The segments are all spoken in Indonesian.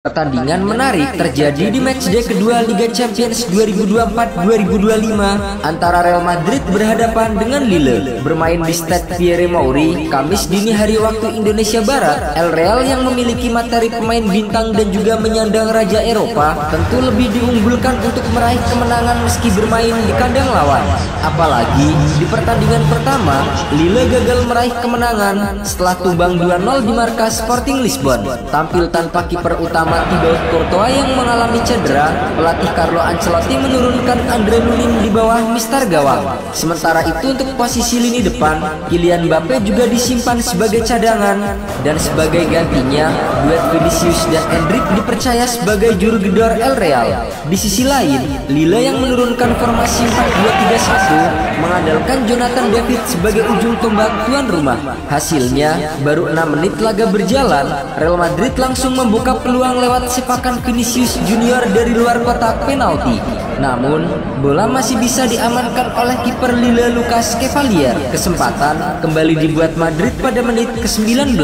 Pertandingan menarik terjadi di matchday kedua Liga Champions 2024-2025 antara Real Madrid berhadapan dengan Lille. Bermain di Stade Pierre Maury, Kamis dini hari waktu Indonesia Barat, El Real yang memiliki materi pemain bintang dan juga menyandang Raja Eropa tentu lebih diunggulkan untuk meraih kemenangan meski bermain di kandang lawan. Apalagi di pertandingan pertama, Lille gagal meraih kemenangan setelah tumbang 2-0 di markas Sporting Lisbon. Tampil tanpa kiper utama mengamati Thibaut Courtois yang mengalami cedera, pelatih Carlo Ancelotti menurunkan Andre Lunin di bawah Mister Gawang. Sementara itu untuk posisi lini depan, Kylian Mbappe juga disimpan sebagai cadangan dan sebagai gantinya, duet Vinicius dan Endrick dipercaya sebagai juru gedor El Real. Di sisi lain, Lille yang menurunkan formasi 4-2-3-1 mengandalkan Jonathan David sebagai ujung tombak tuan rumah. Hasilnya, baru 6 menit laga berjalan, Real Madrid langsung membuka peluang lewat sepakan Vinicius Junior dari luar kotak penalti. Namun, bola masih bisa diamankan oleh kiper Lille Lucas Cavalier. Kesempatan kembali dibuat Madrid pada menit ke-19.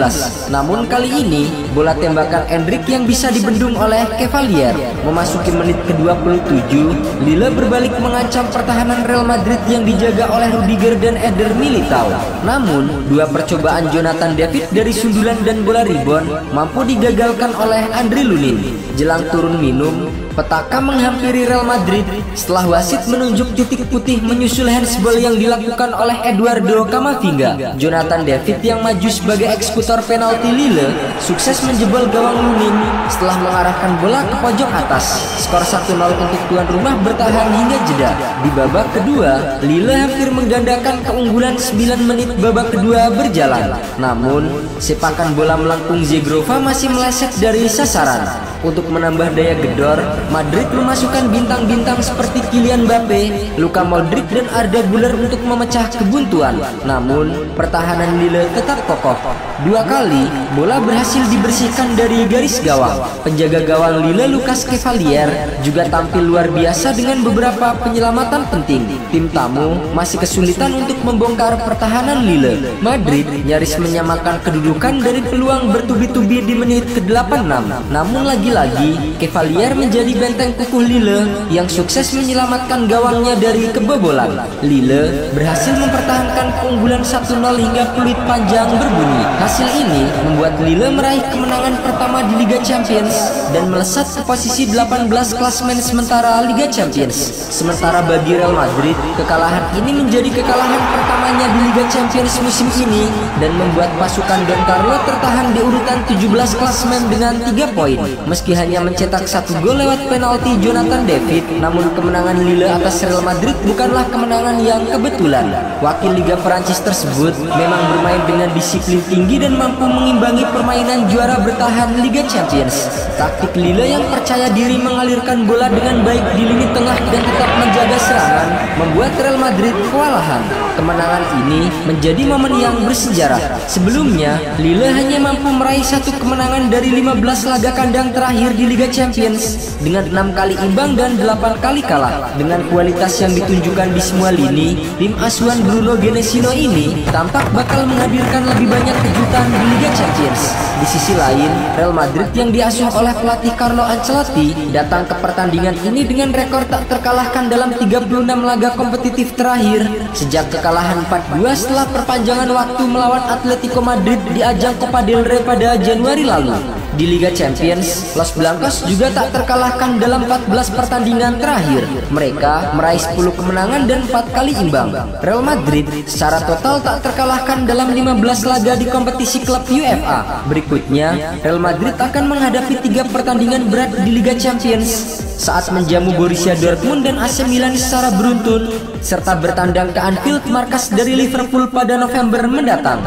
Namun kali ini, bola tembakan Endrick yang bisa dibendung oleh Cavalier. Memasuki menit ke-27, Lille berbalik mengancam pertahanan Real Madrid yang dijaga oleh Rudiger dan Eder Militao. Namun, dua percobaan Jonathan David dari sundulan dan bola rebound mampu digagalkan oleh Andri Lunin. Jelang turun minum, Petaka menghampiri Real Madrid setelah wasit menunjuk titik putih menyusul handsball yang dilakukan oleh Eduardo Camavinga. Jonathan David yang maju sebagai eksekutor penalti Lille sukses menjebol gawang Lunin setelah mengarahkan bola ke pojok atas. Skor 1-0 untuk tuan rumah bertahan hingga jeda. Di babak kedua, Lille hampir menggandakan keunggulan 9 menit babak kedua berjalan. Namun, sepakan bola melengkung Zegrova masih meleset dari sasaran. Untuk menambah daya gedor, Madrid memasukkan bintang-bintang seperti Kylian Mbappe, Luka Modric dan Arda Güler untuk memecah kebuntuan. Namun, pertahanan Lille tetap kokoh. Dua kali, bola berhasil dibersihkan dari garis gawang. Penjaga gawang Lille Lucas Cavalier juga tampil luar biasa dengan beberapa penyelamatan penting. Tim tamu masih kesulitan untuk membongkar pertahanan Lille. Madrid nyaris menyamakan kedudukan dari peluang bertubi-tubi di menit ke-86. Namun lagi lagi-lagi, Cavalier menjadi benteng kukuh Lille yang sukses menyelamatkan gawangnya dari kebobolan. Lille berhasil mempertahankan keunggulan 1-0 hingga peluit panjang berbunyi. Hasil ini membuat Lille meraih kemenangan pertama di Liga Champions dan melesat ke posisi 18 klasmen sementara Liga Champions. Sementara bagi Real Madrid, kekalahan ini menjadi kekalahan pertamanya di Liga Champions musim ini dan membuat pasukan Don Carlo tertahan di urutan 17 klasmen dengan 3 poin. Meski hanya mencetak satu gol lewat penalti Jonathan David, namun kemenangan Lille atas Real Madrid bukanlah kemenangan yang kebetulan. Wakil Liga Prancis tersebut memang bermain dengan disiplin tinggi dan mampu mengimbangi permainan juara bertahan Liga Champions. Taktik Lille yang percaya diri mengalirkan bola dengan baik di lini tengah dan tetap menjaga serangan membuat Real Madrid kewalahan. Kemenangan ini menjadi momen yang bersejarah. Sebelumnya, Lille hanya mampu meraih satu kemenangan dari 15 laga kandang terakhir terakhir di Liga Champions dengan enam kali imbang dan delapan kali kalah. Dengan kualitas yang ditunjukkan di semua lini, tim asuhan Bruno Genesino ini tampak bakal menghadirkan lebih banyak kejutan di Liga Champions. Di sisi lain, Real Madrid yang diasuh oleh pelatih Carlo Ancelotti datang ke pertandingan ini dengan rekor tak terkalahkan dalam 36 laga kompetitif terakhir sejak kekalahan 4-2 setelah perpanjangan waktu melawan Atletico Madrid di ajang Copa del Rey pada Januari lalu. Di Liga Champions, Los Blancos juga tak terkalahkan dalam 14 pertandingan terakhir. Mereka meraih 10 kemenangan dan 4 kali imbang. Real Madrid secara total tak terkalahkan dalam 15 laga di kompetisi klub UEFA. Berikutnya, Real Madrid akan menghadapi tiga pertandingan berat di Liga Champions saat menjamu Borussia Dortmund dan AC Milan secara beruntun serta bertandang ke Anfield markas dari Liverpool pada November mendatang.